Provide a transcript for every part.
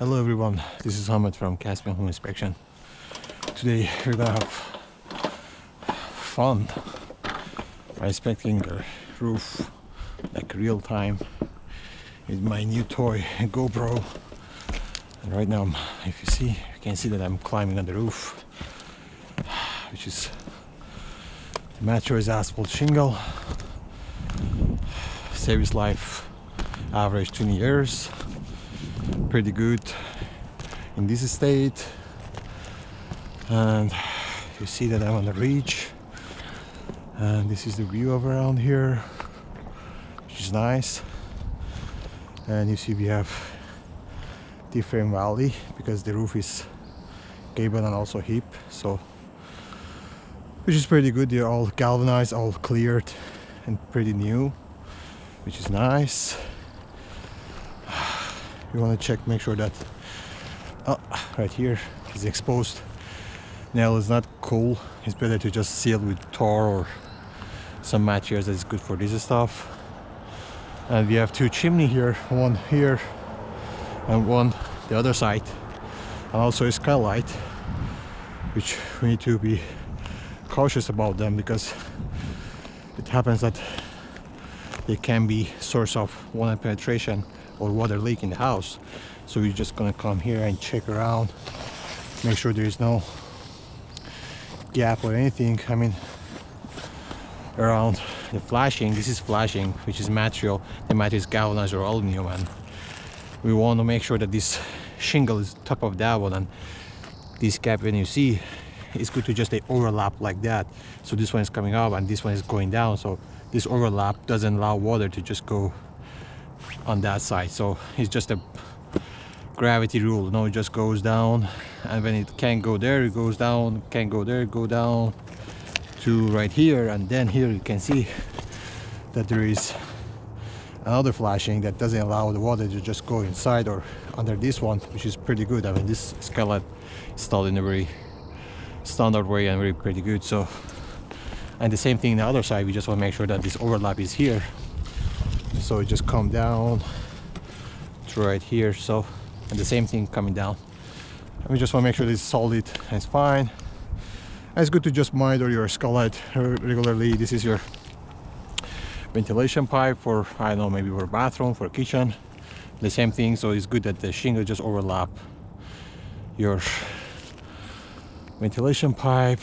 Hello everyone, this is Hamed from Caspian Home Inspection. Today we're gonna have fun by inspecting the roof like real time with my new toy GoPro. And right now, if you see, you can see that I'm climbing on the roof, which is the mattress asphalt shingle. Service life average 20 years pretty good in this state. And you see that I'm on the ridge. And this is the view of around here which is nice. And you see we have different valley because the roof is gable and also hip so which is pretty good. They're all galvanized all cleared and pretty new which is nice you want to check make sure that oh, right here is exposed. Nail is not cool. It's better to just seal with tar or some materials that is good for this stuff. And we have two chimney here one here and one the other side. And also a skylight which we need to be cautious about them because it happens that they can be source of water penetration or water leak in the house. So we're just gonna come here and check around make sure there is no gap or anything I mean around the flashing. This is flashing which is material. The material is galvanized or aluminum and we want to make sure that this shingle is top of that one and this gap when you see it's good to just they overlap like that. So this one is coming up and this one is going down. So this overlap doesn't allow water to just go on that side. So it's just a gravity rule. No it just goes down. And when it can't go there it goes down. Can't go there go down to right here. And then here you can see that there is another flashing that doesn't allow the water to just go inside or under this one which is pretty good. I mean this skylight installed in a very standard way and very pretty good so. And the same thing the other side we just want to make sure that this overlap is here. So it just come down to right here so and the same thing coming down. And we just want to make sure this is solid and it's fine. And it's good to just monitor your skylight regularly. This is your ventilation pipe for I don't know maybe for bathroom for kitchen. The same thing so it's good that the shingle just overlap your ventilation pipe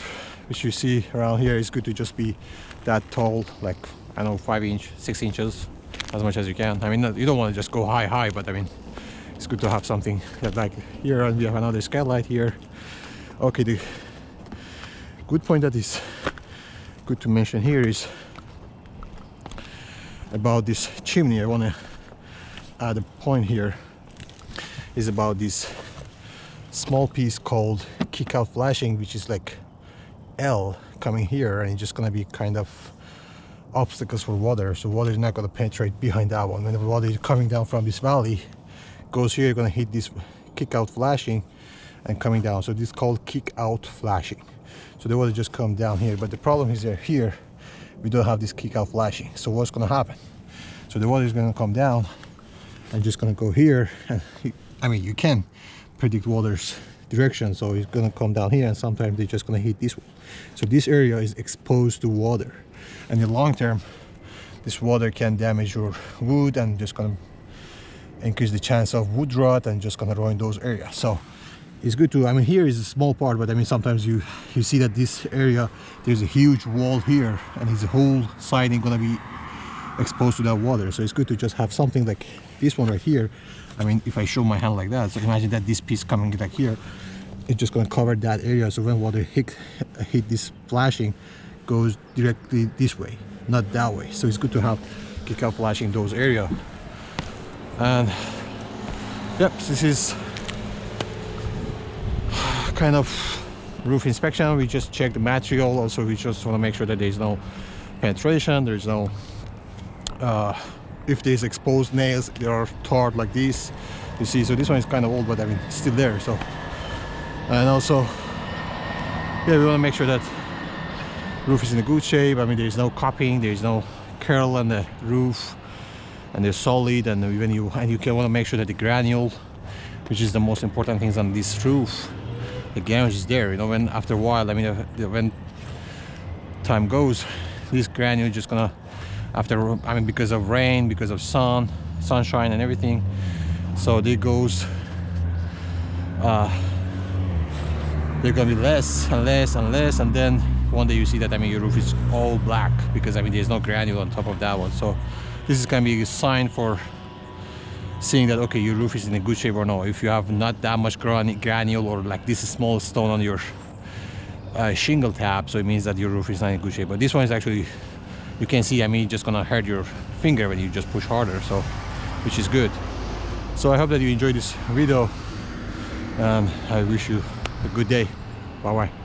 which you see around here is good to just be that tall like I don't know five inch six inches as much as you can. I mean you don't want to just go high high but I mean it's good to have something that like here and we have another skylight here. Okay the good point that is good to mention here is about this chimney. I want to add a point here is about this small piece called kick out flashing which is like L coming here and it's just gonna be kind of obstacles for water. So water is not to penetrate behind that one. When the water is coming down from this valley goes here you're to hit this kick out flashing and coming down. So this is called kick out flashing. So the water just come down here but the problem is that here we don't have this kick out flashing. So what's to happen? So the water is to come down and just to go here and i mean you can predict water's direction so it's to come down here and sometimes they're just to hit this one. So this area is exposed to water. And in the long term this water can damage your wood and just gonna increase the chance of wood rot and just gonna ruin those areas so it's good to i mean here is a small part but i mean sometimes you you see that this area there's a huge wall here and his whole siding gonna be exposed to that water. So it's good to just have something like this one right here. I mean if i show my hand like that so imagine that this piece coming like here it's just going to cover that area. So when water hit hit this flashing goes directly this way not that way. So it's good to have kick out flashing those area. And yep this is kind of roof inspection. We just check the material. Also we just want to make sure that there's no penetration there's no uh, if there's exposed nails they are tarred like this you see. So this one is kind of old but I mean still there so. And also yeah we want to make sure that roof is in a good shape. I mean there's no cupping there's no curl on the roof and they're solid and when you and you can want to make sure that the granule which is the most important things on this roof the granule is there. You know when after a while I mean uh, when time goes this granule is just gonna after I mean because of rain because of sun sunshine and everything. So there goes uh, they're gonna be less and less and less and then one day you see that I mean your roof is all black because I mean there's no granule on top of that one. So this is gonna be a sign for seeing that okay your roof is in a good shape or no. If you have not that much granule or like this small stone on your uh, shingle tab so it means that your roof is not in good shape. But this one is actually you can see I mean just gonna hurt your finger when you just push harder so which is good. So I hope that you enjoyed this video and I wish you a good day. Bye bye